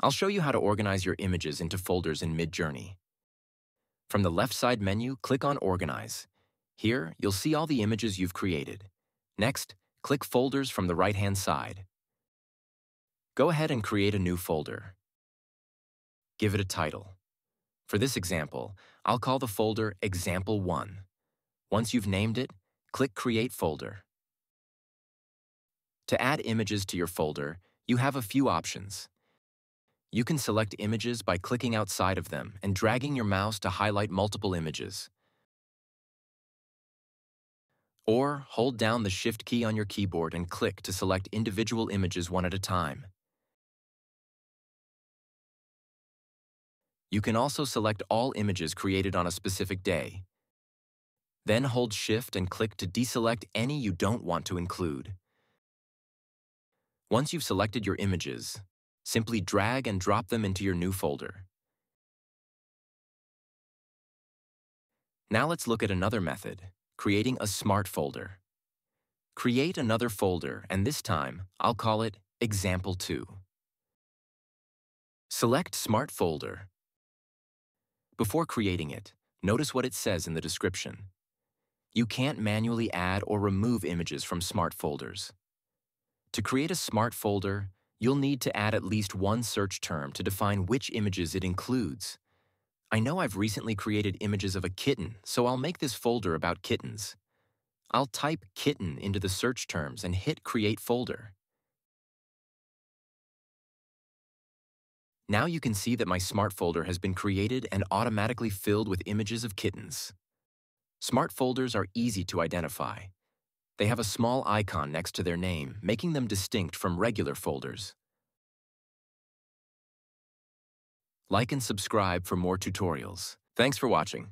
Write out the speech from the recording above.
I'll show you how to organize your images into folders in Midjourney. From the left side menu, click on Organize. Here, you'll see all the images you've created. Next, click Folders from the right-hand side. Go ahead and create a new folder. Give it a title. For this example, I'll call the folder Example1. Once you've named it, click Create Folder. To add images to your folder, you have a few options. You can select images by clicking outside of them and dragging your mouse to highlight multiple images. Or hold down the Shift key on your keyboard and click to select individual images one at a time. You can also select all images created on a specific day. Then hold Shift and click to deselect any you don't want to include. Once you've selected your images, simply drag and drop them into your new folder. Now let's look at another method, creating a smart folder. Create another folder, and this time, I'll call it Example2. Select Smart Folder. Before creating it, notice what it says in the description. You can't manually add or remove images from smart folders. To create a smart folder, you'll need to add at least one search term to define which images it includes. I know I've recently created images of a kitten, so I'll make this folder about kittens. I'll type kitten into the search terms and hit Create Folder. Now you can see that my Smart folder has been created and automatically filled with images of kittens. Smart folders are easy to identify. They have a small icon next to their name, making them distinct from regular folders. Like and subscribe for more tutorials. Thanks for watching.